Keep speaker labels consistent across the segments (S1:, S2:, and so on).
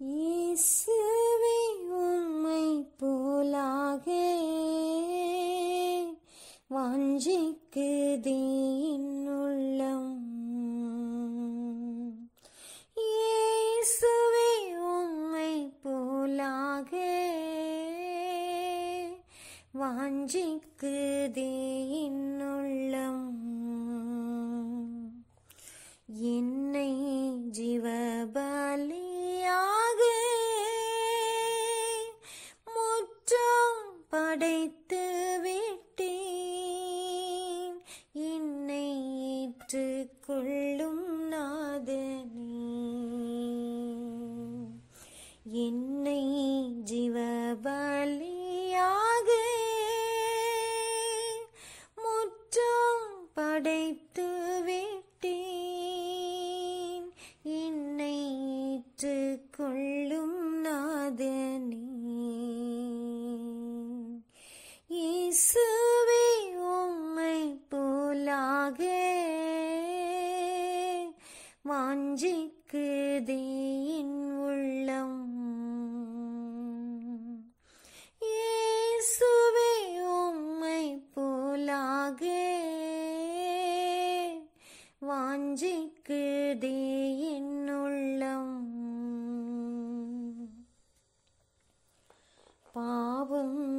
S1: இயேசுவே உம்மை போலாக வாஞ்சிக்குதே என் உள்ளம் இயேசுவே உம்மை போலாக வாஞ்சிக்குதே வாஞ்சிக்குதே என் உள்ளம். இயேசுவே உம்மை போலாக. வாஞ்சிக்குதே என் உள்ளம். பாவம்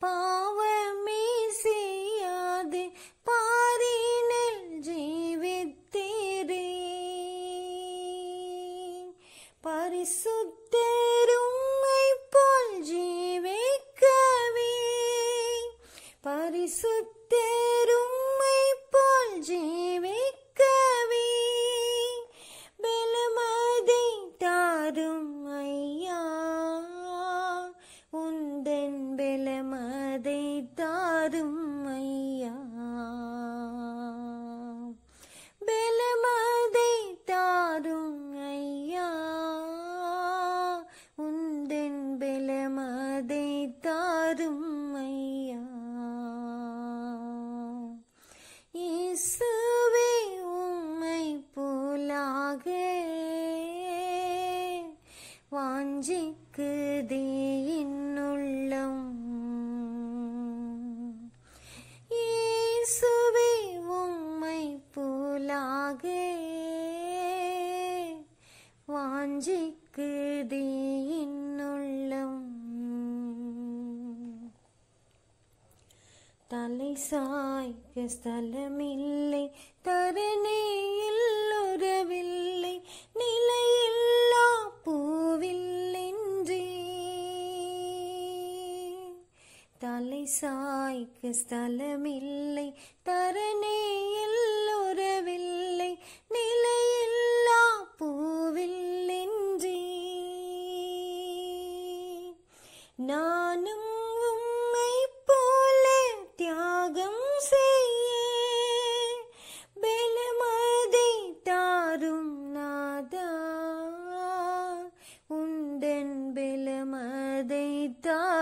S1: Bye. வாஞ்சிக்குதே என் உள்ளம் தலை சாய்க்க ஸ்தலமில்லை தரணியில் உறவில்லை நிலையில்லா பூவில்லைன்றே. தலை சாய்க்க ஸ்தலமில்லை தரணியில்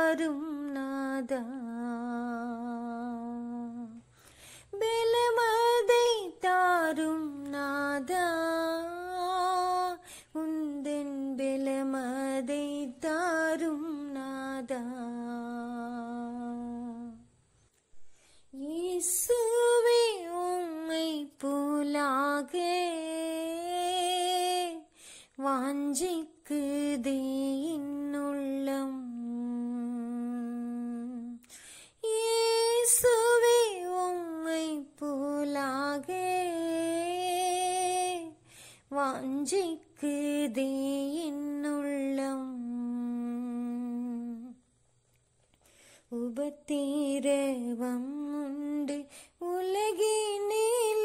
S1: தாரும் நாதா. பெலமதை தாரும் நாதா. உந்தன் பெலமதை தாரும் நாதா. இயேசுவே உம்மை போலாக. வாஞ்சிக்குதே என் வாஞ்சிக்குதே என்னுள்ளம் உள்ளம் உபத்திரவம் உண்டு. உலகினில்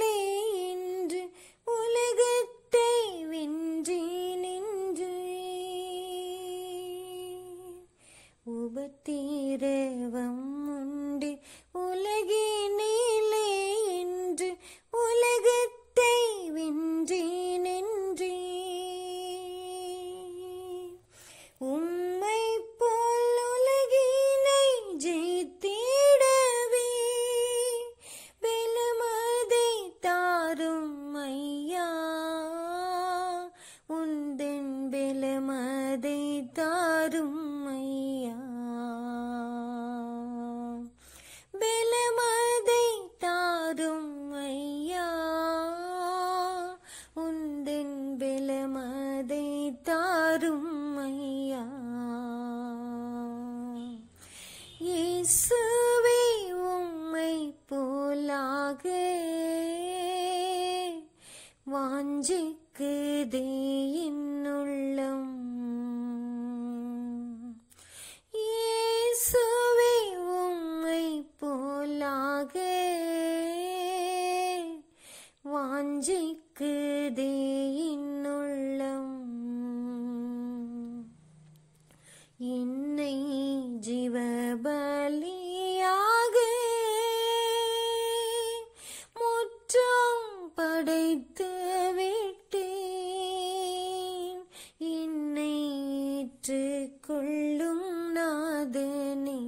S1: கொள்ளும் நாதனே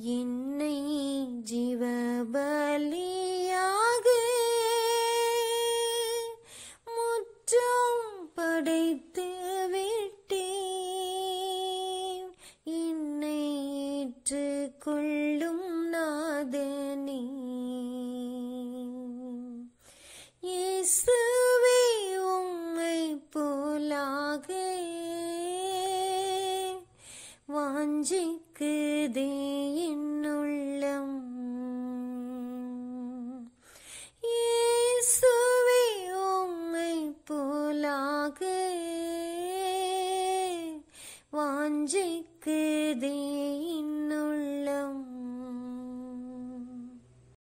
S1: என்னை ஜீவபலியாக. முற்றம் கெஞ்சிக்குதே என்னுள்ளம் இயேசுவே உம்மை போலாக வாஞ்சிக்குதே